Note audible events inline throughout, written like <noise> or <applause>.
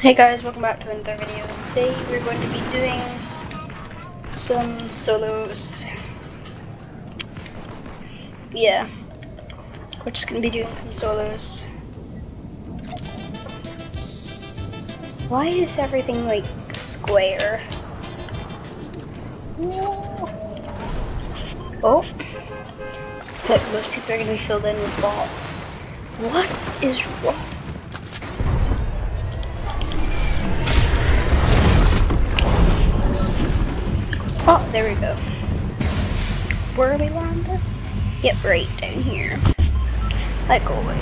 Hey guys, welcome back to another video. Today we're going to be doing some solos. Yeah, we're just going to be doing some solos. Why is everything like square? Oh, but most people are going to be filled in with bots. What is wrong? Oh, there we go. Where are we landed? Yep, right down here. Like always.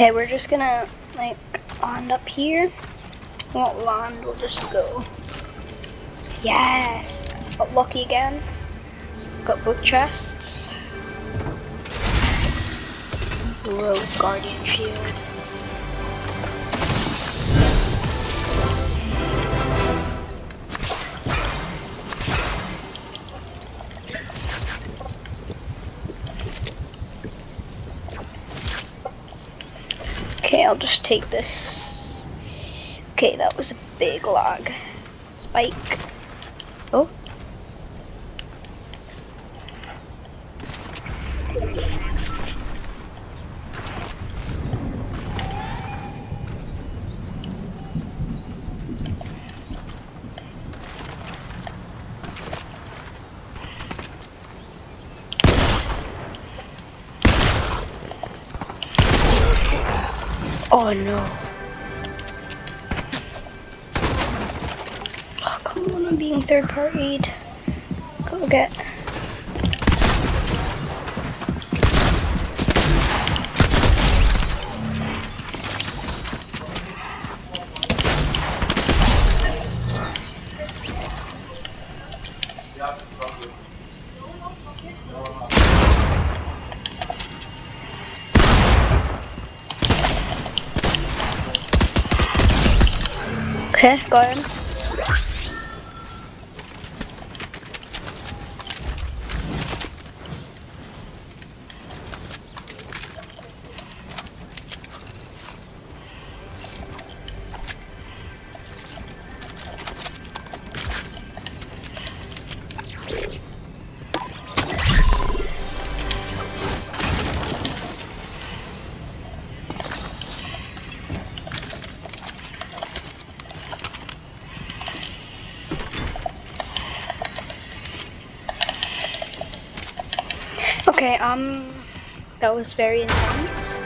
Okay, we're just gonna like land up here. Won't land, we'll just go. Yes! Got lucky again. Got both chests. Rogue Guardian Shield. I'll just take this. Okay, that was a big log. Spike. Oh. Oh no. Oh, come on, I'm being third partied. Go get. Okay, got um, that was very intense.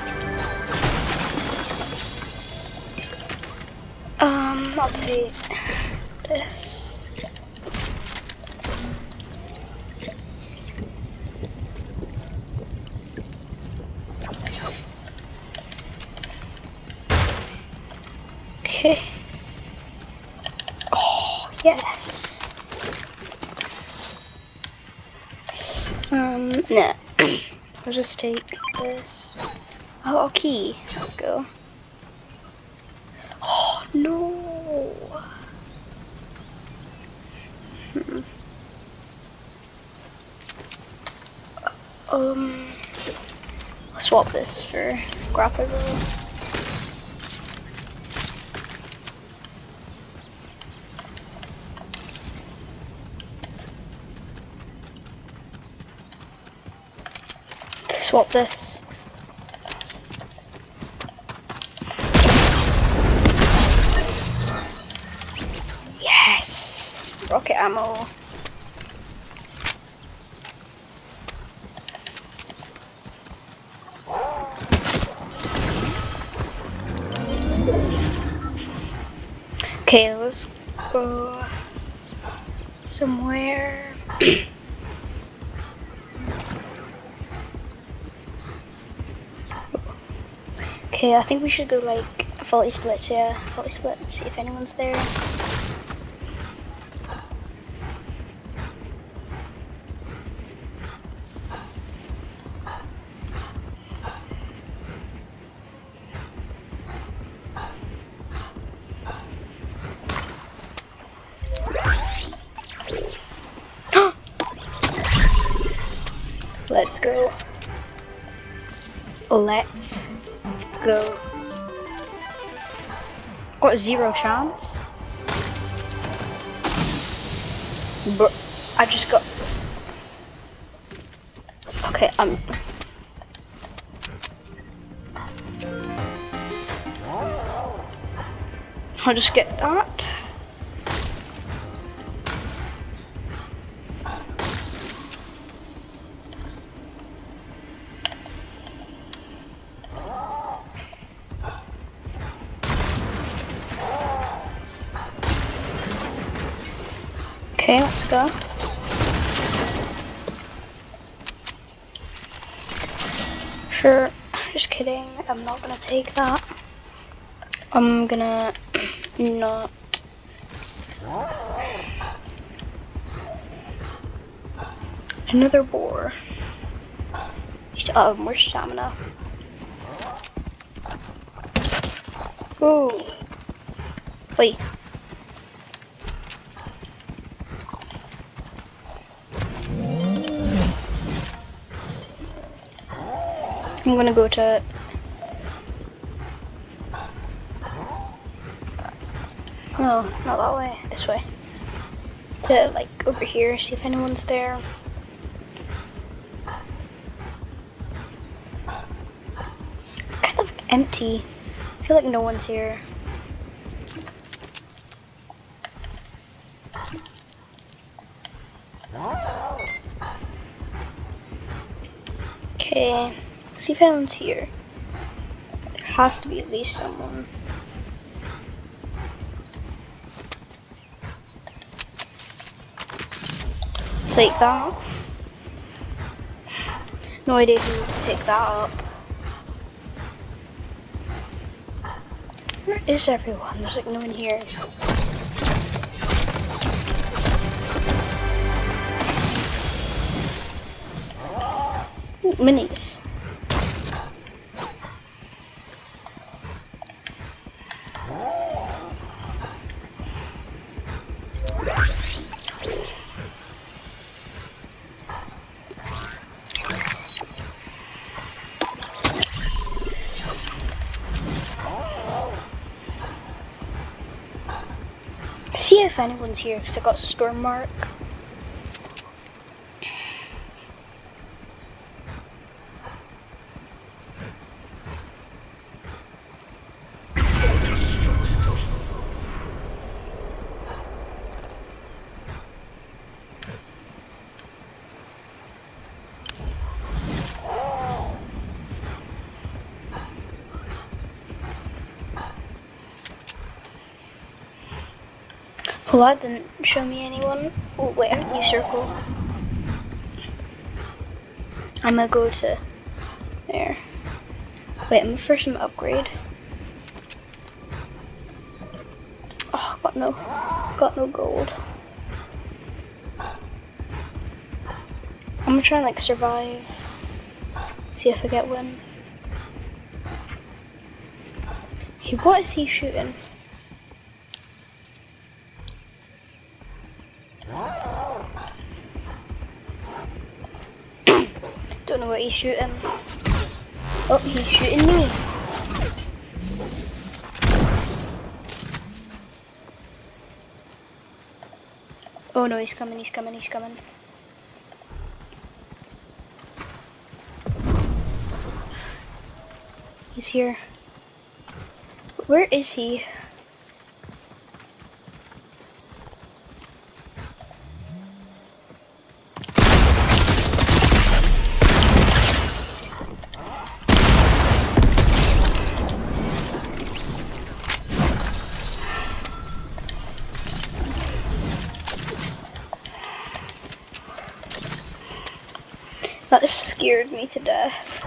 Um, I'll take this. Okay. Um, nah. I'll just take this. Oh, a key. Let's go. Oh, no. Hmm. Um, I'll swap this for graphical. Swap this. Yes! Rocket ammo. Okay, let's go somewhere. <clears throat> okay, I think we should go like Folly Splits, yeah. Folly Splits, see if anyone's there. <gasps> Let's go. Let's go. Got zero chance. But I just got. Okay, I'm. I'll just get that. Let's go. Sure, <sighs> just kidding. I'm not gonna take that. I'm gonna <clears throat> not. Another boar. Oh, um, more stamina. Ooh. Wait. I'm gonna go to No, not that way. This way. To like over here, see if anyone's there. It's kind of empty. I feel like no one's here. Okay, see if anyone's here. There has to be at least someone. Take that. No idea who picked that up. Where is everyone? There's like no one here. Minis. See if anyone's here because I got storm mark. Well, that didn't show me anyone. Oh, wait, new circle. I'm gonna go to there. Wait, I'm first gonna upgrade. Oh, got no, got no gold. I'm gonna try and like survive. See if I get one. Okay, what is he shooting? Don't know what he's shooting. Oh, he's shooting me. Oh no, he's coming, he's coming, he's coming. He's here. Where is he? That scared me to death.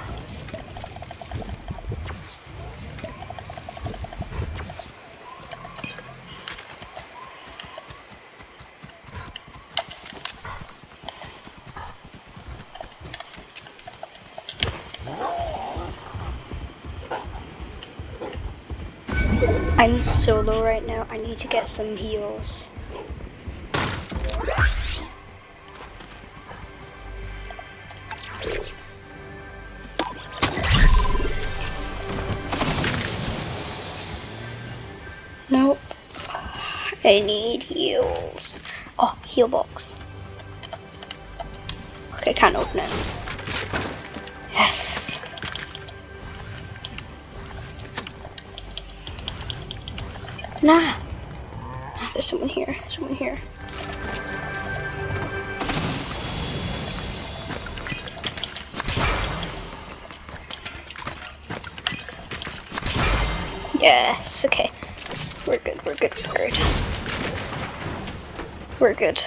I'm solo right now. I need to get some heals. Nope. I need heals. Oh, heal box. Okay, can't open it. Yes. Nah. Ah, there's someone here. Someone here. Yes, okay. We're good, we're good, we're good. We're good.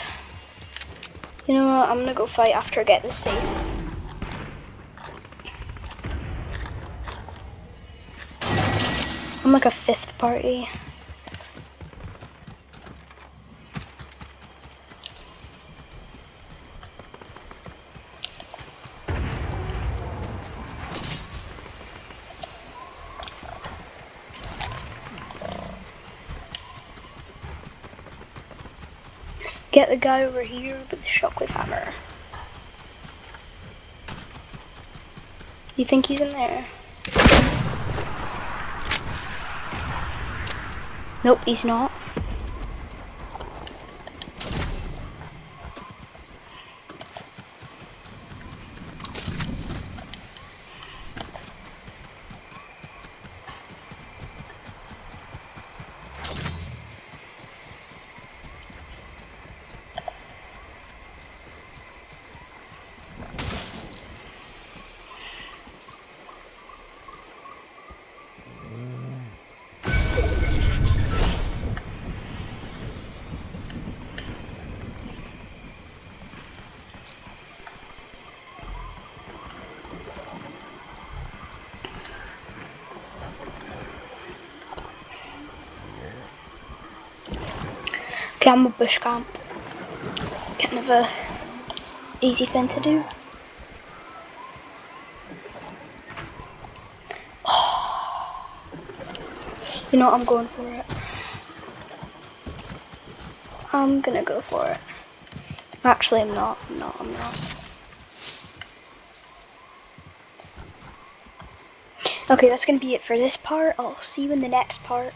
You know what, I'm gonna go fight after I get this safe. I'm like a fifth party. Get the guy over here with the shockwave hammer. You think he's in there? Nope, he's not. Okay, I'm a bush camp. It's kind of a easy thing to do. <sighs> You know what, I'm going for it. I'm gonna go for it. Actually, I'm not. I'm not. I'm not. Okay, that's gonna be it for this part. I'll see you in the next part.